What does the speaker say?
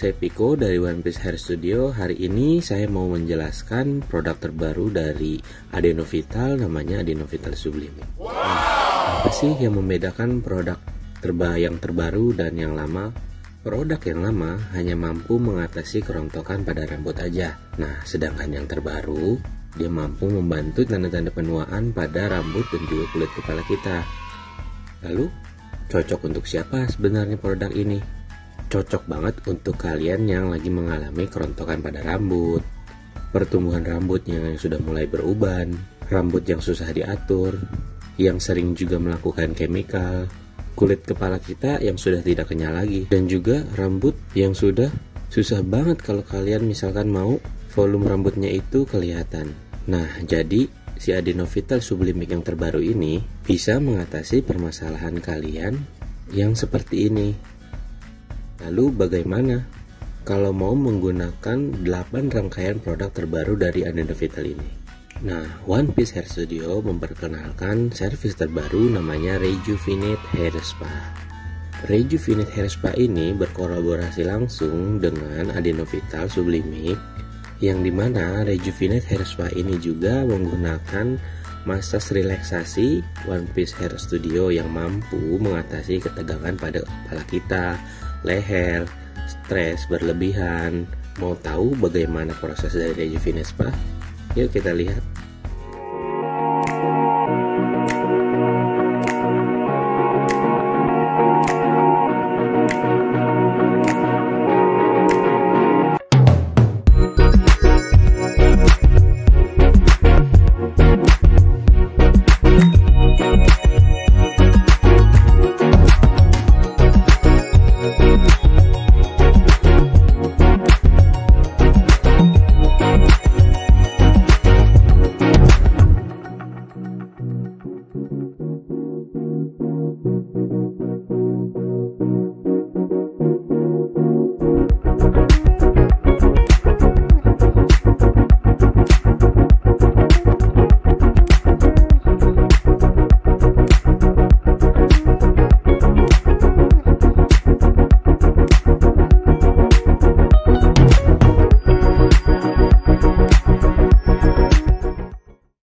saya Piko dari One Piece Hair Studio. Hari ini saya mau menjelaskan produk terbaru dari Adenovital namanya Adenovital Sublime. Wow. Nah, apa sih yang membedakan produk terba yang terbaru dan yang lama? Produk yang lama hanya mampu mengatasi kerontokan pada rambut aja. Nah, sedangkan yang terbaru dia mampu membantu tanda-tanda penuaan pada rambut dan juga kulit kepala kita. Lalu, cocok untuk siapa sebenarnya produk ini? Cocok banget untuk kalian yang lagi mengalami kerontokan pada rambut, pertumbuhan rambut yang sudah mulai beruban, rambut yang susah diatur, yang sering juga melakukan chemical, kulit kepala kita yang sudah tidak kenyal lagi, dan juga rambut yang sudah susah banget kalau kalian misalkan mau volume rambutnya itu kelihatan. Nah, jadi si Adenovital Sublimik yang terbaru ini bisa mengatasi permasalahan kalian yang seperti ini. Lalu bagaimana kalau mau menggunakan 8 rangkaian produk terbaru dari Ananda Vital ini? Nah, One Piece Hair Studio memperkenalkan servis terbaru namanya Rejuvenate Hair Spa. Rejuvenate Hair Spa ini berkolaborasi langsung dengan Adenovital Sublimate yang di mana Rejuvenate Hair Spa ini juga menggunakan massage relaksasi One Piece Hair Studio yang mampu mengatasi ketegangan pada kepala kita, leher, stres berlebihan. Mau tahu bagaimana proses dari Rejuvenate Spa? Yuk kita lihat.